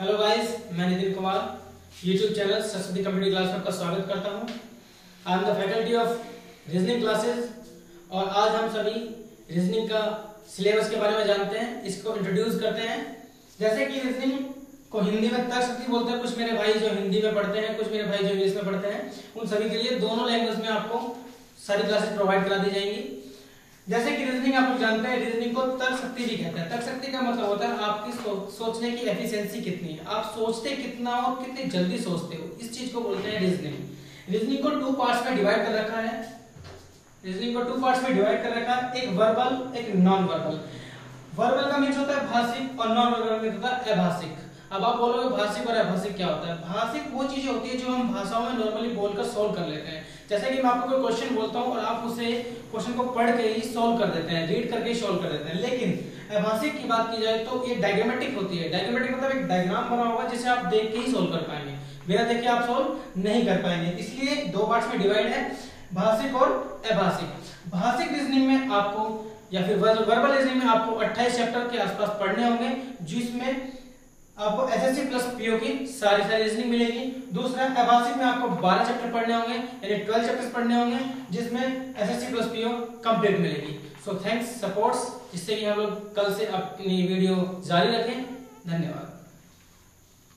Hello guys मैं Nitin Kumar YouTube channel Saraswati computer class में आपका स्वागत करता हूँ। I am the faculty of reasoning classes और आज हम सभी रीजनिंग का सिलेबस के बारे में जानते हैं। इसको इंट्रोड्यूस करते हैं। जैसे कि रीजनिंग को हिंदी में तर्क बोलते हैं, कुछ मेरे भाई जो हिंदी में पढ़ते हैं, कुछ मेरे भाई जो इंग्लिश में पढ़ते हैं, उन सभी के लिए दोनों लैंग्वेज में आपको सारी क्लासेस प्रोवाइड करा दी जाएँगी। जैसे कि रीजनिंग आप लोग जानते हैं रीजनिंग को तर्क शक्ति भी कहते हैं। तर्क शक्ति का मतलब होता है आपकी सो, सोचने की एफिशिएंसी कितनी है। आप सोचते कितना और कितनी जल्दी सोचते हो। इस चीज़ को बोलते हैं रीजनिंग रीजनिंग को टू पार्ट्स में डिवाइड कर रखा है। रीजनिंग को टू पार्ट्स में डिवाइड कर रखा है। एक वर्बल एक नॉन वर्बल वर्बल का मीन्स होता है भाषिक और नॉन वर्बल का मीन्स होता है अभाषिक। अब आप बोलोगे भाषिक और अभाषिक क्या होता है? भाषिक वो चीज़ें होती है जो हम भाषाओं में नॉर्मली बोलकर सोल्व कर लेते हैं। जैसे कि मैं आपको कोई क्वेश्चन बोलता हूँ और आप उसे क्वेश्चन को पढ़ के ही सोल्व कर देते हैं रीड करके सोल्व कर देते हैं। लेकिन अभाषिक की बात की जाए तो ये डायग्रामेटिक होती है। डायग्रामेटिक मतलब एक डायग्राम बना होगा जिसे आप देख के ही सोल्व कर पाएँगे। बिना देखे आप सोल्व नहीं कर पाएँगे। इसलिए दो पार्ट्स में डिवाइड है, भाषिक और अभाषिक। भाषिक रीजनिंग में आपको या फिर वर्बल रीजनिंग में आपको 28 चैप्टर के आसपास पढ़ने होंगे, जिसमें एसएससी प्लस पीओ की सारी सारी रीजनिंग मिलेगी। दूसरा एबासिक में आपको 12 चैप्टर पढ़ने होंगे, यानी 12 चैप्टर्स पढ़ने होंगे, जिसमें एसएससी प्लस पीओ कंप्लीट मिलेगी। सो थैंक्स सपोर्ट्स जिससे कि हम लोग कल से अपनी वीडियो जारी रखें। धन्यवाद।